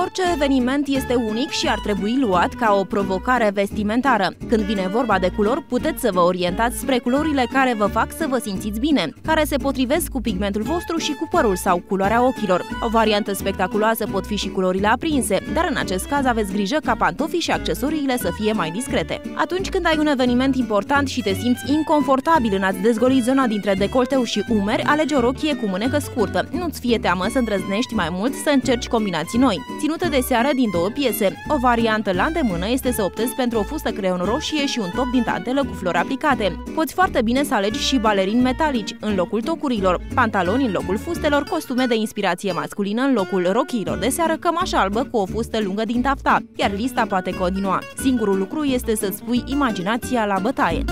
Orice eveniment este unic și ar trebui luat ca o provocare vestimentară. Când vine vorba de culori, puteți să vă orientați spre culorile care vă fac să vă simțiți bine, care se potrivesc cu pigmentul vostru și cu părul sau culoarea ochilor. O variantă spectaculoasă pot fi și culorile aprinse, dar în acest caz aveți grijă ca pantofii și accesoriile să fie mai discrete. Atunci când ai un eveniment important și te simți inconfortabil în a-ți dezgoli zona dintre decolteu și umeri, alege o rochie cu mânecă scurtă. Nu-ți fie teamă să îndrăznești mai mult să încerci combinații noi. Ținută de seară din două piese. O variantă la îndemână este să optezi pentru o fustă creion roșie și un top din tantelă cu flori aplicate. Poți foarte bine să alegi și balerini metalici în locul tocurilor, pantaloni în locul fustelor, costume de inspirație masculină în locul rochiilor de seară, cămașa albă cu o fustă lungă din tafta, iar lista poate continua. Singurul lucru este să-ți pui imaginația la bătaie.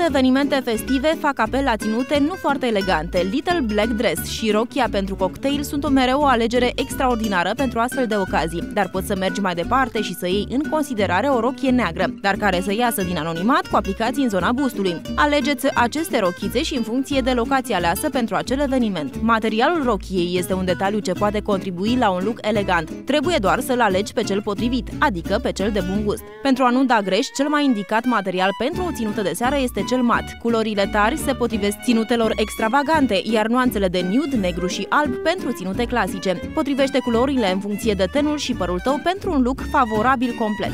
Multe evenimente festive fac apel la ținute nu foarte elegante. Little Black Dress și rochia pentru cocktail sunt o mereu o alegere extraordinară pentru astfel de ocazii, dar poți să mergi mai departe și să iei în considerare o rochie neagră, dar care să iasă din anonimat cu aplicații în zona bustului. Alegeți aceste rochițe și în funcție de locația aleasă pentru acel eveniment. Materialul rochiei este un detaliu ce poate contribui la un look elegant. Trebuie doar să-l alegi pe cel potrivit, adică pe cel de bun gust. Pentru a nu da greș, cel mai indicat material pentru o ținută de seară este cel mat. Culorile tari se potrivesc ținutelor extravagante, iar nuanțele de nude, negru și alb pentru ținute clasice. Potrivește culorile în funcție de tenul și părul tău pentru un look favorabil complet.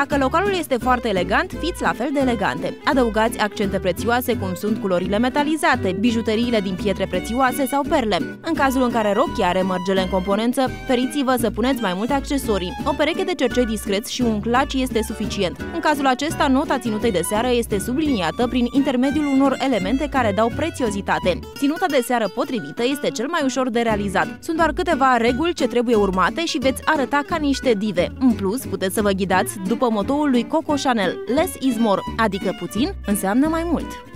Dacă localul este foarte elegant, fiți la fel de elegante. Adăugați accente prețioase cum sunt culorile metalizate, bijuteriile din pietre prețioase sau perle. În cazul în care rochia are mărgele în componență, feriți-vă să puneți mai multe accesorii. O pereche de cercei discreți și un claci este suficient. În cazul acesta, nota ținutei de seară este subliniată prin intermediul unor elemente care dau prețiozitate. Ținuta de seară potrivită este cel mai ușor de realizat. Sunt doar câteva reguli ce trebuie urmate și veți arăta ca niște dive. În plus, puteți să vă ghidați după motoul lui Coco Chanel, less is more, adică puțin înseamnă mai mult.